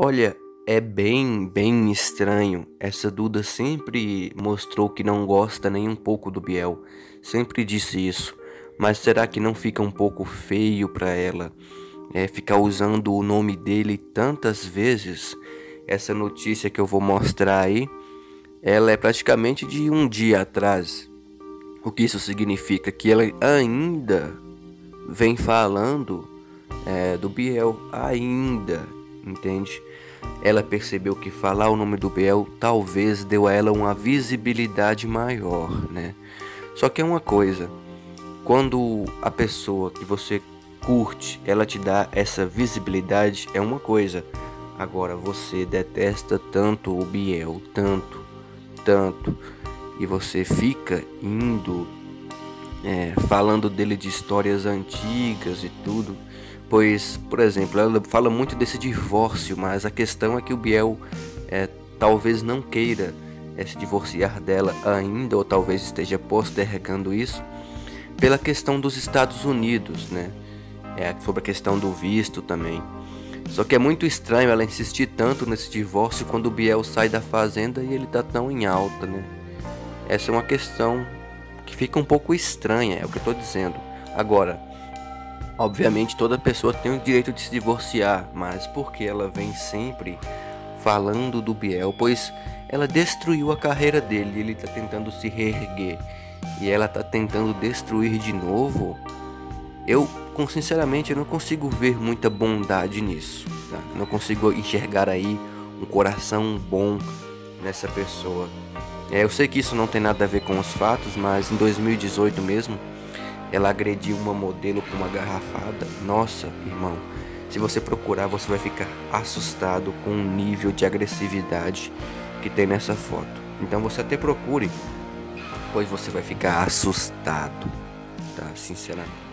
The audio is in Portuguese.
Olha, é bem, bem estranho. Essa Duda sempre mostrou que não gosta nem um pouco do Biel. Sempre disse isso. Mas será que não fica um pouco feio para ela é, ficar usando o nome dele tantas vezes? Essa notícia que eu vou mostrar aí, ela é praticamente de um dia atrás. O que isso significa? Que ela ainda vem falando é, do Biel, ainda, entende? Ela percebeu que falar o nome do Biel talvez deu a ela uma visibilidade maior, né? Só que é uma coisa, quando a pessoa que você curte, ela te dá essa visibilidade, é uma coisa. Agora você detesta tanto o Biel, tanto, tanto, e você fica indo é, falando dele de histórias antigas e tudo. Pois, por exemplo, ela fala muito desse divórcio, mas a questão é que o Biel é, talvez não queira é, se divorciar dela ainda, ou talvez esteja postergando isso, pela questão dos Estados Unidos, né? É, sobre a questão do visto também. Só que é muito estranho ela insistir tanto nesse divórcio quando o Biel sai da fazenda e ele tá tão em alta, né? Essa é uma questão que fica um pouco estranha, é o que eu tô dizendo. Agora, obviamente toda pessoa tem o direito de se divorciar, mas porque ela vem sempre falando do Biel, pois ela destruiu a carreira dele, ele tá tentando se reerguer e ela tá tentando destruir de novo. Eu, sinceramente, eu não consigo ver muita bondade nisso. Tá? Não consigo enxergar aí um coração bom nessa pessoa. É, eu sei que isso não tem nada a ver com os fatos, mas em 2018 mesmo, ela agrediu uma modelo com uma garrafada. Nossa, irmão, se você procurar, você vai ficar assustado com o nível de agressividade que tem nessa foto. Então você até procure, pois você vai ficar assustado, tá? Sinceramente.